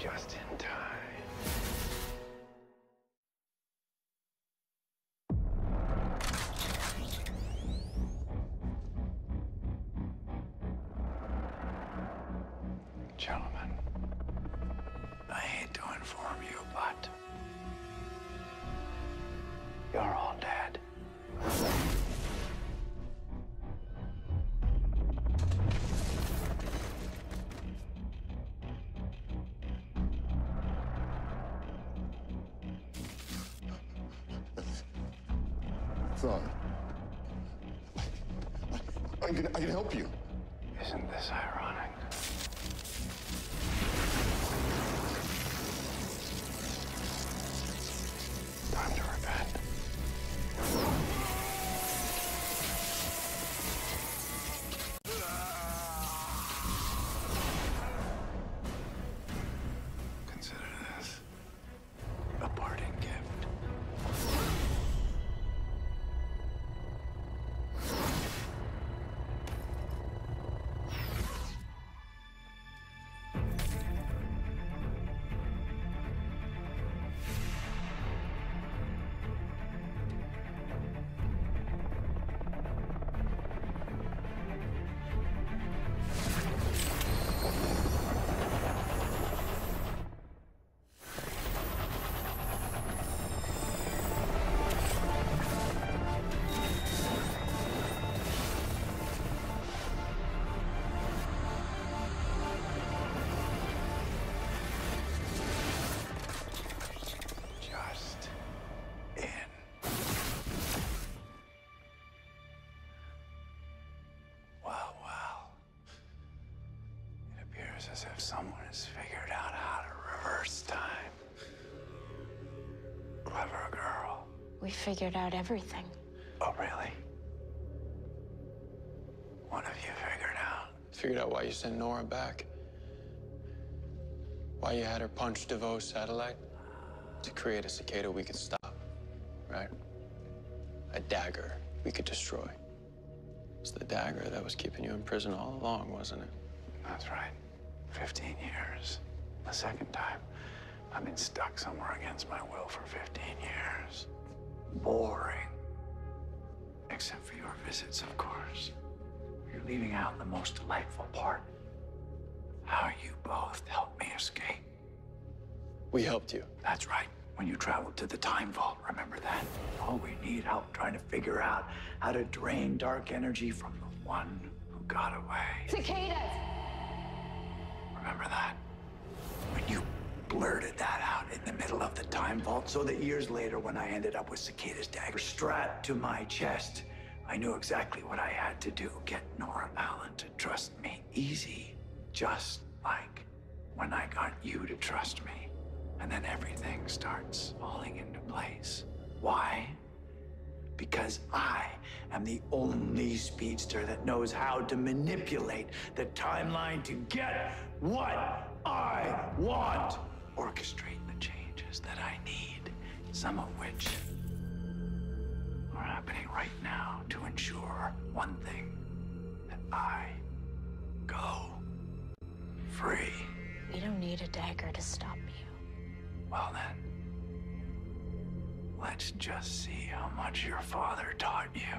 Just in time. Gentlemen, I hate to inform you, but you're all dead. Son. I, I, can, I can help you. Isn't this ironic? Appears as if someone has figured out how to reverse time. Clever girl. We figured out everything. Oh, really? What have you figured out? Figured out why you sent Nora back. Why you had her punch DeVoe's satellite. To create a cicada we could stop, right? A dagger we could destroy. It's the dagger that was keeping you in prison all along, wasn't it? That's right. 15 years. The second time, I've been stuck somewhere against my will for 15 years. Boring. Except for your visits, of course. You're leaving out the most delightful part. How you both helped me escape. We helped you. That's right. When you traveled to the time vault, remember that? Oh, we need help trying to figure out how to drain dark energy from the one who got away. Cicadas! Blurted that out in the middle of the time vault, so that years later, when I ended up with Cicada's dagger strapped to my chest, I knew exactly what I had to do get Nora Allen to trust me. Easy. Just like when I got you to trust me. And then everything starts falling into place. Why? Because I am the only speedster that knows how to manipulate the timeline to get what I want. Some of which are happening right now to ensure one thing that I go free. We don't need a dagger to stop you. Well, then, let's just see how much your father taught you.